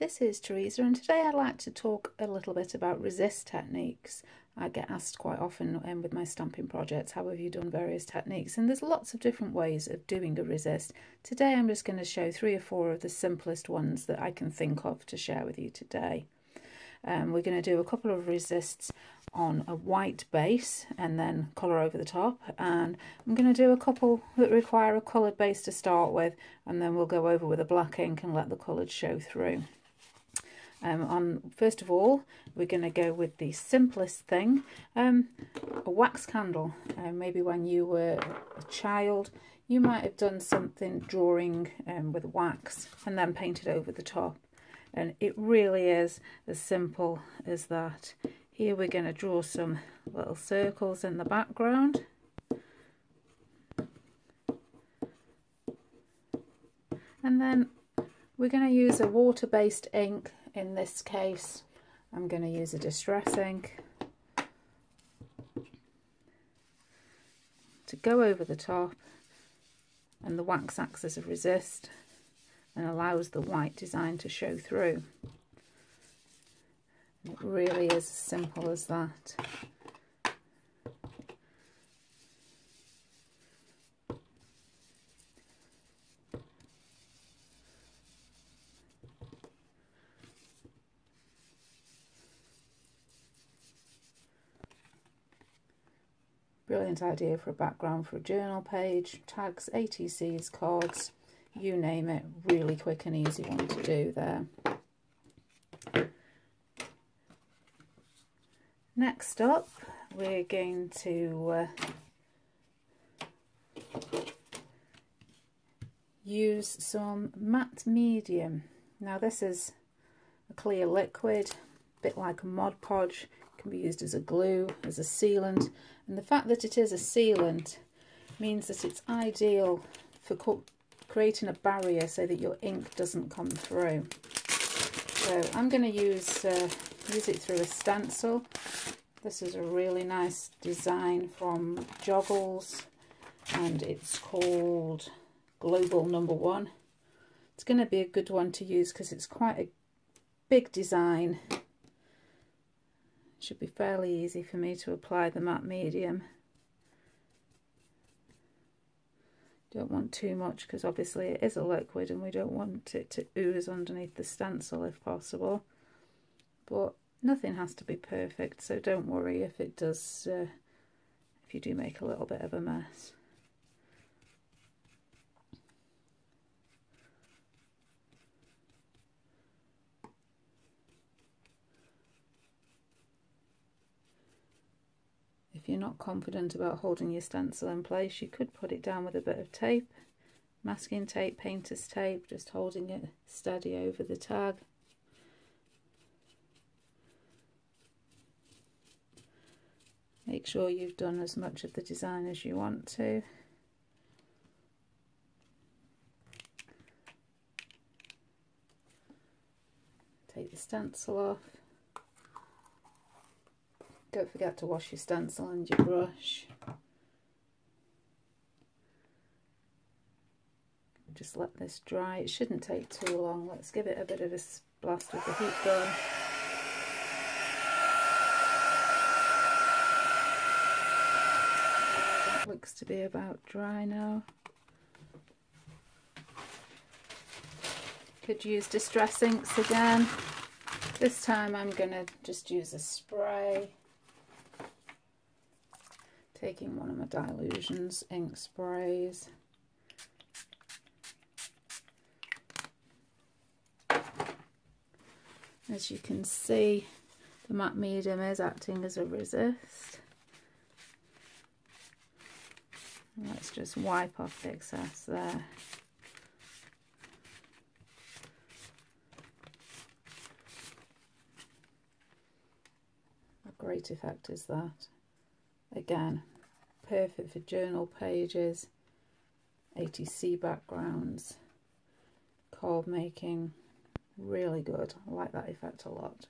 this is Teresa and today I'd like to talk a little bit about resist techniques. I get asked quite often um, with my stamping projects, how have you done various techniques? And there's lots of different ways of doing a resist. Today I'm just going to show three or four of the simplest ones that I can think of to share with you today. Um, we're going to do a couple of resists on a white base and then colour over the top and I'm going to do a couple that require a coloured base to start with and then we'll go over with a black ink and let the colours show through. Um, on First of all we're going to go with the simplest thing, um, a wax candle. Uh, maybe when you were a child you might have done something drawing um, with wax and then painted over the top and it really is as simple as that. Here we're going to draw some little circles in the background. And then we're going to use a water-based ink. In this case, I'm going to use a distress ink to go over the top and the wax acts as a resist and allows the white design to show through. It really is as simple as that. Idea for a background for a journal page, tags, ATCs, cards, you name it, really quick and easy one to do there. Next up, we're going to uh, use some matte medium. Now this is a clear liquid, a bit like a Mod Podge, can be used as a glue, as a sealant, and the fact that it is a sealant means that it's ideal for creating a barrier so that your ink doesn't come through. So I'm going to use uh, use it through a stencil. This is a really nice design from Joggles and it's called Global Number One. It's going to be a good one to use because it's quite a big design. Should be fairly easy for me to apply the matte medium. Don't want too much because obviously it is a liquid and we don't want it to ooze underneath the stencil if possible. But nothing has to be perfect, so don't worry if it does, uh, if you do make a little bit of a mess. You're not confident about holding your stencil in place, you could put it down with a bit of tape, masking tape, painter's tape, just holding it steady over the tag. Make sure you've done as much of the design as you want to. Take the stencil off. Don't forget to wash your stencil and your brush. Just let this dry. It shouldn't take too long. Let's give it a bit of a blast with the heat gun. That looks to be about dry now. Could use distress inks again. This time I'm going to just use a spray. Taking one of my Dylusions ink sprays. As you can see, the matte medium is acting as a resist. Let's just wipe off the excess there. A great effect is that. Again, perfect for journal pages, ATC backgrounds, card making, really good. I like that effect a lot.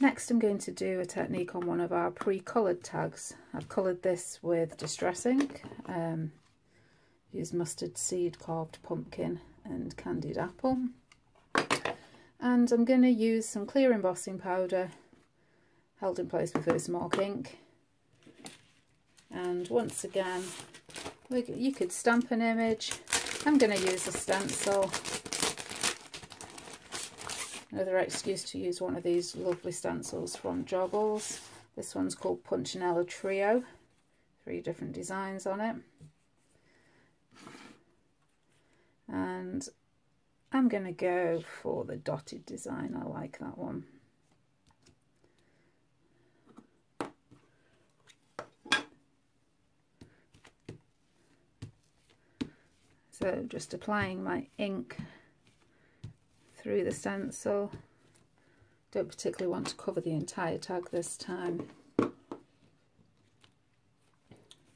Next I'm going to do a technique on one of our pre-coloured tags. I've coloured this with Distress ink. Um, use mustard seed, carved pumpkin and candied apple. And I'm going to use some clear embossing powder held in place with Versamark ink. And once again, you could stamp an image. I'm going to use a stencil. Another excuse to use one of these lovely stencils from Joggles. This one's called Punchinella Trio. Three different designs on it. And I'm going to go for the dotted design. I like that one. So just applying my ink through the stencil. Don't particularly want to cover the entire tag this time.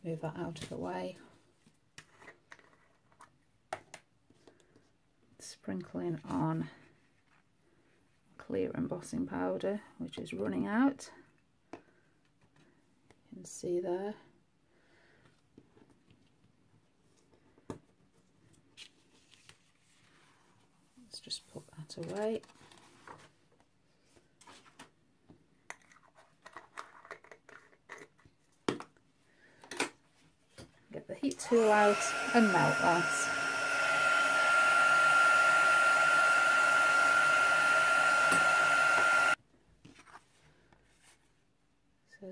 Move that out of the way. Sprinkling on clear embossing powder, which is running out. You can see there. Let's just put that away. Get the heat tool out and melt that.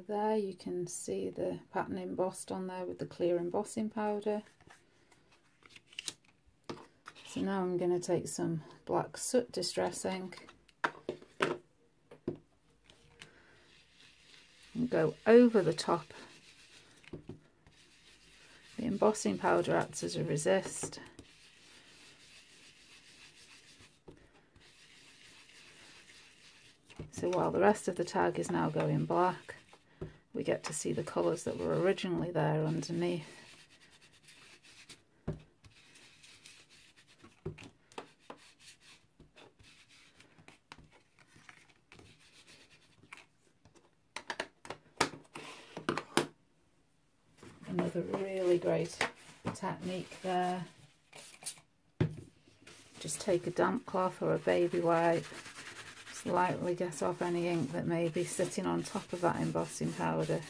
There you can see the pattern embossed on there with the clear embossing powder. So now I'm going to take some black soot distress ink and go over the top. The embossing powder acts as a resist. So while the rest of the tag is now going black, get to see the colours that were originally there underneath. another really great technique there. Just take a damp cloth or a baby wipe, slightly get off any ink that may be sitting on top of that embossing powder.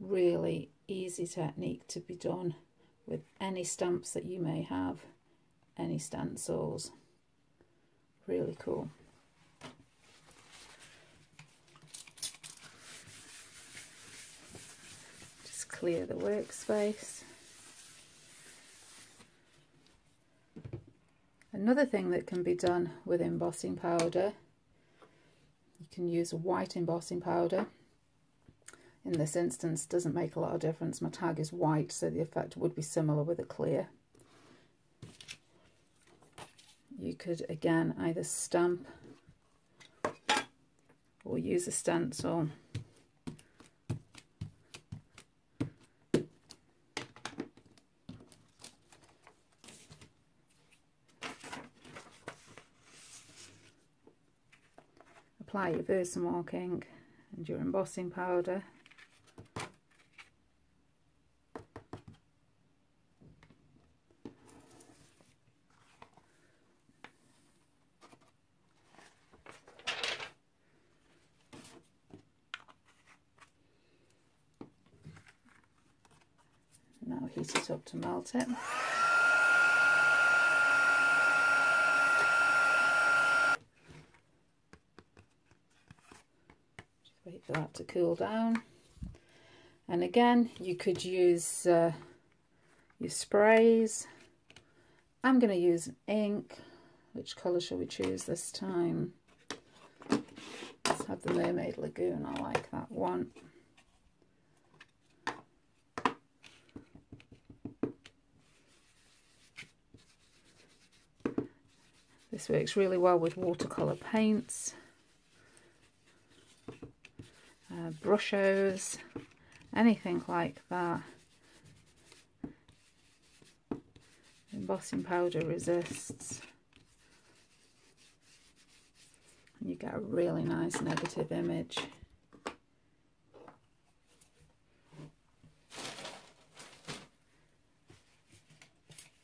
Really easy technique to be done with any stamps that you may have, any stencils. Really cool. Just clear the workspace. Another thing that can be done with embossing powder, you can use white embossing powder. In this instance, doesn't make a lot of difference. My tag is white, so the effect would be similar with a clear. You could, again, either stamp or use a stencil apply your Versamark ink and your embossing powder. Now heat it up to melt it. for that to cool down. And again, you could use uh, your sprays. I'm going to use ink. Which colour shall we choose this time? Let's have the Mermaid Lagoon. I like that one. This works really well with watercolour paints Brushes, anything like that. Embossing powder resists. And you get a really nice negative image.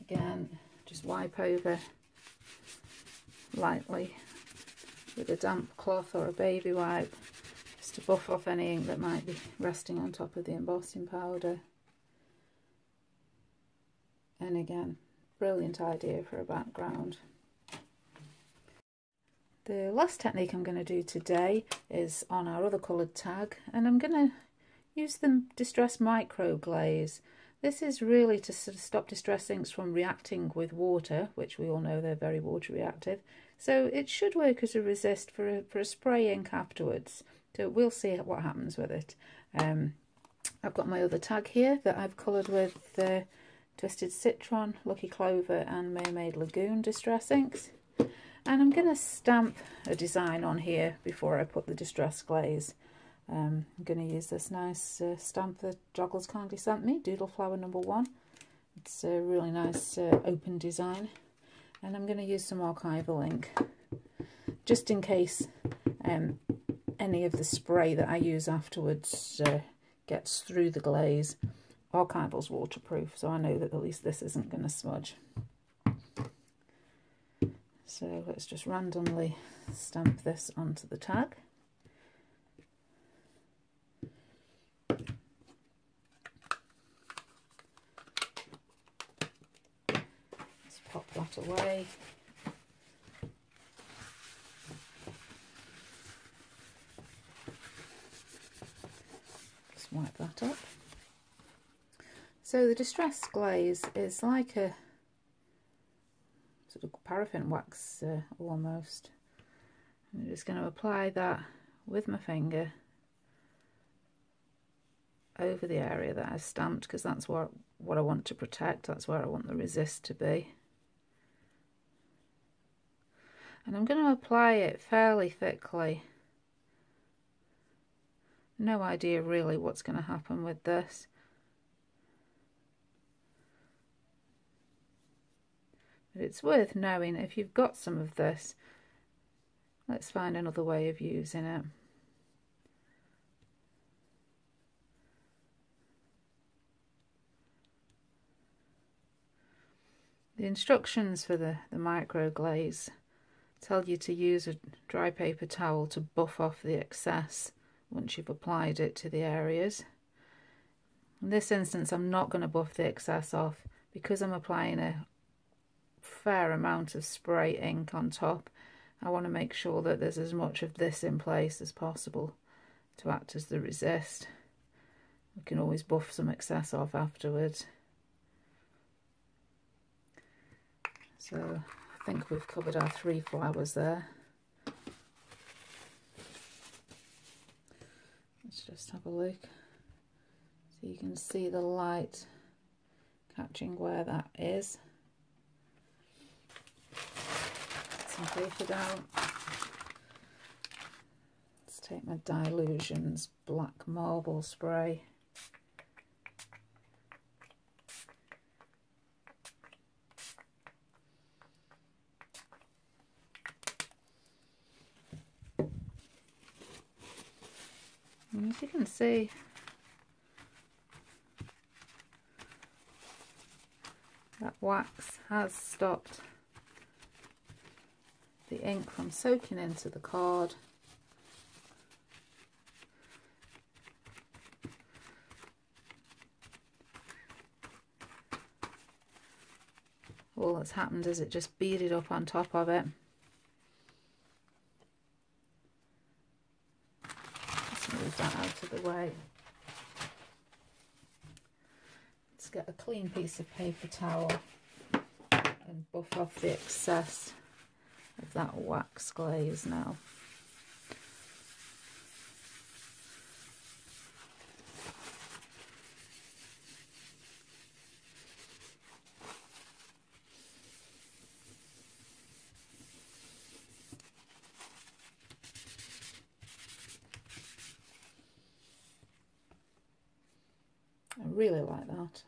Again, just wipe over lightly with a damp cloth or a baby wipe to buff off any ink that might be resting on top of the embossing powder. And again, brilliant idea for a background. The last technique I'm going to do today is on our other coloured tag and I'm going to use the Distress Micro Glaze. This is really to sort of stop distress inks from reacting with water, which we all know they're very water reactive. So it should work as a resist for a, for a spray ink afterwards. So we'll see what happens with it. Um, I've got my other tag here that I've coloured with the Twisted Citron, Lucky Clover and Mermaid Lagoon Distress inks. And I'm going to stamp a design on here before I put the Distress Glaze. Um, I'm going to use this nice uh, stamp that Joggles kindly sent me, Doodle Flower number one. It's a really nice uh, open design. And I'm going to use some archival ink, just in case um, any of the spray that I use afterwards uh, gets through the glaze. Archival's waterproof, so I know that at least this isn't going to smudge. So let's just randomly stamp this onto the tag. Let's pop that away. Just wipe So the Distress Glaze is like a sort of paraffin wax uh, almost. I'm just going to apply that with my finger over the area that I've stamped because that's what, what I want to protect, that's where I want the resist to be. And I'm going to apply it fairly thickly. No idea really what's going to happen with this. But it's worth knowing if you've got some of this, let's find another way of using it. The instructions for the, the micro glaze tell you to use a dry paper towel to buff off the excess once you've applied it to the areas. In this instance I'm not going to buff the excess off because I'm applying a fair amount of spray ink on top. I want to make sure that there's as much of this in place as possible to act as the resist. We can always buff some excess off afterwards. So I think we've covered our three flowers there. Let's just have a look. So you can see the light catching where that is. some paper down. Let's take my Dylusions Black Marble Spray. You can see, that wax has stopped the ink from soaking into the card. All that's happened is it just beaded up on top of it. Let's move that out of the way. Let's get a clean piece of paper towel and buff off the excess of that wax glaze now. I really like that.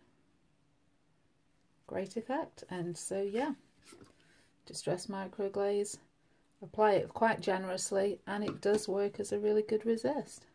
Great effect. And so, yeah. Distress microglaze Apply it quite generously and it does work as a really good resist.